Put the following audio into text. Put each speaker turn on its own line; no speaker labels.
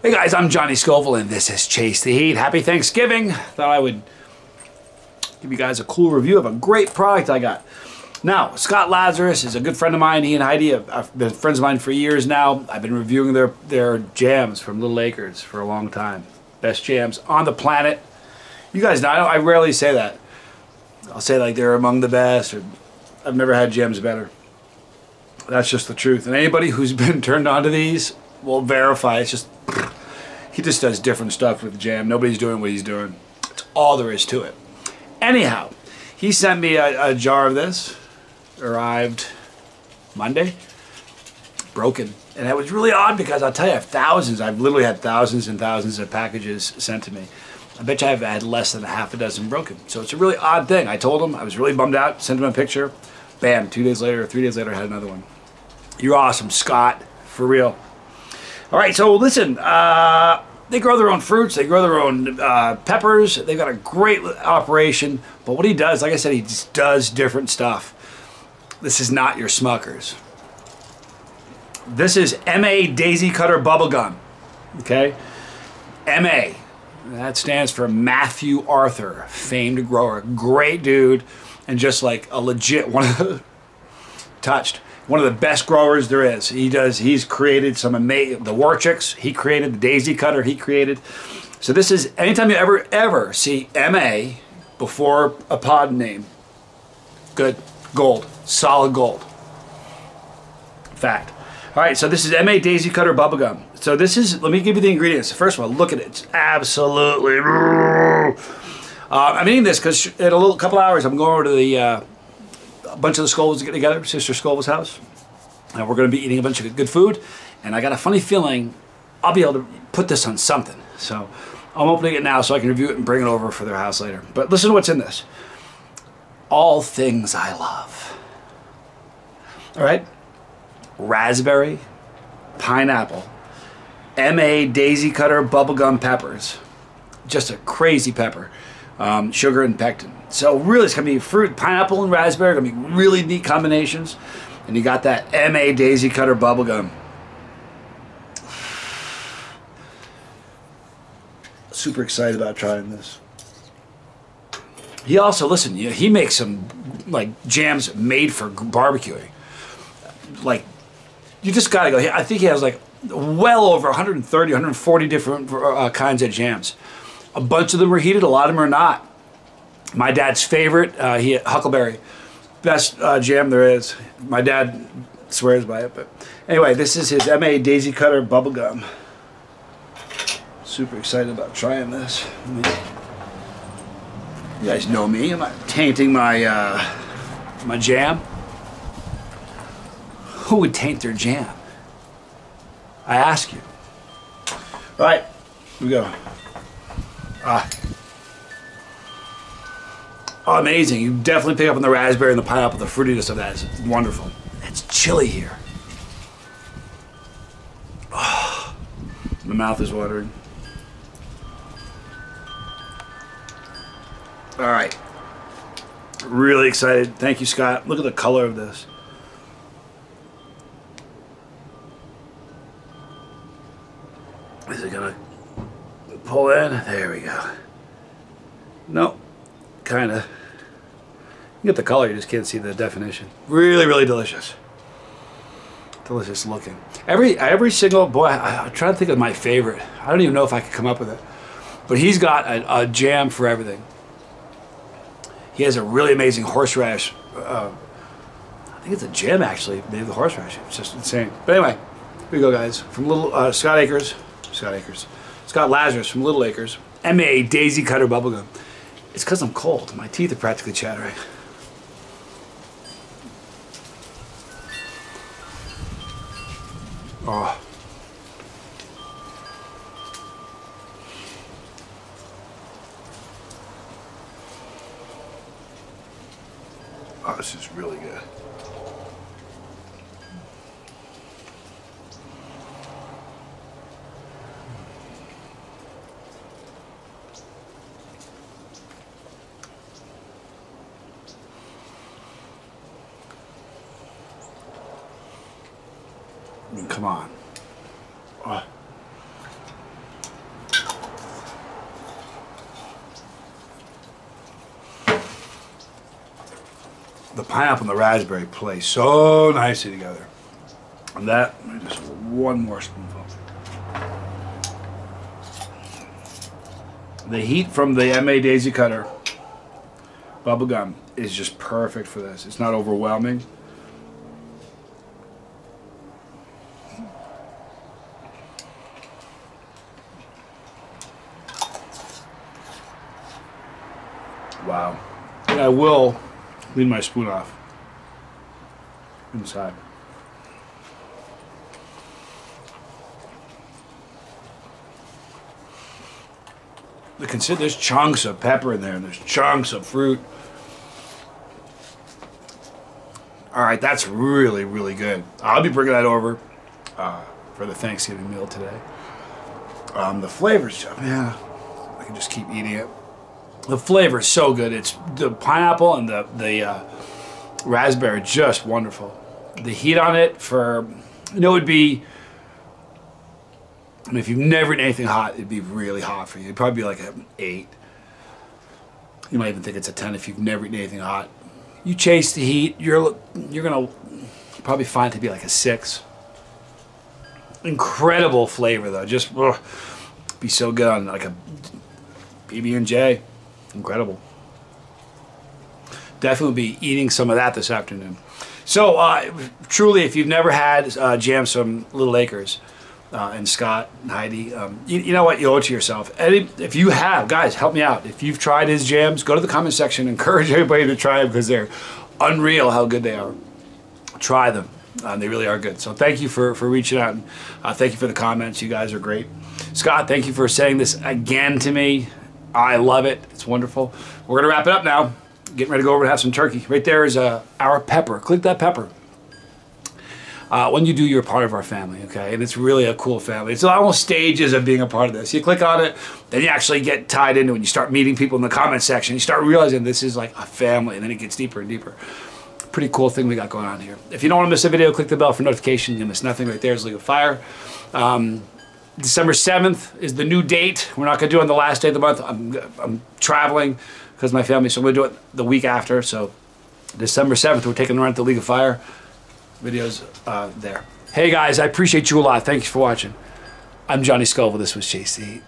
Hey guys, I'm Johnny Scoville and this is Chase the Heat. Happy Thanksgiving. Thought I would give you guys a cool review of a great product I got. Now, Scott Lazarus is a good friend of mine. He and Heidi have, have been friends of mine for years now. I've been reviewing their, their jams from Little Acres for a long time. Best jams on the planet. You guys know, I, I rarely say that. I'll say like they're among the best or I've never had jams better. That's just the truth. And anybody who's been turned on to these will verify. It's just he just does different stuff with jam. Nobody's doing what he's doing. That's all there is to it. Anyhow, he sent me a, a jar of this. Arrived Monday. Broken. And that was really odd because I'll tell you, I have thousands. I've literally had thousands and thousands of packages sent to me. I bet you I've had less than a half a dozen broken. So it's a really odd thing. I told him, I was really bummed out, sent him a picture. Bam, two days later, three days later, I had another one. You're awesome, Scott. For real. All right, so listen, uh, they grow their own fruits, they grow their own uh, peppers. They've got a great operation. But what he does, like I said, he just does different stuff. This is not your Smuckers. This is MA Daisy Cutter Bubblegum. Okay? MA. That stands for Matthew Arthur, famed grower. Great dude, and just like a legit one of the touched one of the best growers there is. He does. He's created some amazing the Wartryx. He created the Daisy Cutter. He created. So this is anytime you ever ever see MA before a pod name. Good gold, solid gold. Fact. All right, so this is MA Daisy Cutter Bubblegum. So this is, let me give you the ingredients. First of all, look at it. It's absolutely, uh, I'm eating this because in a little couple hours I'm going over to the, uh, a bunch of the Scovilles to get together, Sister Scoville's house. And we're going to be eating a bunch of good food. And I got a funny feeling I'll be able to put this on something. So I'm opening it now so I can review it and bring it over for their house later. But listen to what's in this. All things I love. All right? Raspberry, pineapple, MA Daisy Cutter bubblegum peppers. Just a crazy pepper. Um, sugar and pectin. So really it's going to be fruit, pineapple and raspberry. Going to be really neat combinations. And you got that MA Daisy Cutter bubblegum. Super excited about trying this. He also, listen, he makes some like jams made for barbecuing. Like, you just got to go. I think he has like well over 130, 140 different uh, kinds of jams. A bunch of them are heated, a lot of them are not. My dad's favorite, uh, he Huckleberry, best uh, jam there is. My dad swears by it, but anyway, this is his MA Daisy Cutter bubblegum. Super excited about trying this. You guys know me. I'm not tainting my uh, my jam. Who would taint their jam? I ask you. All right, here we go. Ah. Amazing. You definitely pick up on the raspberry and the pineapple, the fruitiness of that is wonderful. It's chilly here. Oh, my mouth is watering. All right. Really excited. Thank you, Scott. Look at the color of this. Is it gonna pull in? There we go. Nope. Kinda. You get the color, you just can't see the definition. Really, really delicious. Delicious looking. Every every single boy, I, am trying to think of my favorite. I don't even know if I could come up with it. But he's got a, a jam for everything. He has a really amazing horseradish. Uh, I think it's a jam actually, maybe the horseradish. It's just insane. But anyway, here we go, guys. From little uh, Scott Acres, Scott Acres, Scott Lazarus from Little Acres, MA Daisy Cutter Bubblegum. It's because I'm cold. My teeth are practically chattering. Oh. Oh, this is really good. I mean, come on. The pineapple and the raspberry play so nicely together. And that, just one more spoonful. The heat from the MA Daisy Cutter bubblegum is just perfect for this. It's not overwhelming. I will clean my spoon off inside. The consider there's chunks of pepper in there and there's chunks of fruit. All right, that's really, really good. I'll be bringing that over uh, for the Thanksgiving meal today. Um, the flavors, yeah, I can just keep eating it. The flavor is so good. It's the pineapple and the the uh, raspberry, just wonderful. The heat on it for, you know, would be. I mean, if you've never eaten anything hot, it'd be really hot for you. It'd probably be like an eight. You might even think it's a ten if you've never eaten anything hot you chase the heat, you're you're gonna probably find it to be like a six. Incredible flavor though, just ugh, be so good on like a PB and J. Incredible. Definitely be eating some of that this afternoon. So uh, truly, if you've never had uh, jams from Little Acres, uh, and Scott and Heidi. Um, you, you, know what? You owe it to yourself. Eddie, if you have, guys, help me out. If you've tried his jams, go to the comment section. Encourage everybody to try them because they're unreal how good they are. Try them. Uh, they really are good. So thank you for, for reaching out. And, uh, thank you for the comments. You guys are great. Scott, thank you for saying this again to me. I love it. It's wonderful. We're going to wrap it up now. Getting ready to go over and have some turkey. Right there is uh, our pepper. Click that pepper uh, when you do, you're part of our family, okay? And it's really a cool family. It's almost stages of being a part of this. You click on it, then you actually get tied into it. You start meeting people in the comment section, you start realizing this is like a family, and then it gets deeper and deeper. Pretty cool thing we got going on here. If you don't want to miss a video, click the bell for notification. You'll miss nothing. Right there is League of Fire. Um, December 7th is the new date. We're not going to do it on the last day of the month. I'm, I'm traveling because my family, so to do it the week after. So December 7th, we're taking a run at the League of Fire videos uh, there. Hey guys, I appreciate you a lot. Thanks for watching. I'm Johnny Scoville. This was Eat.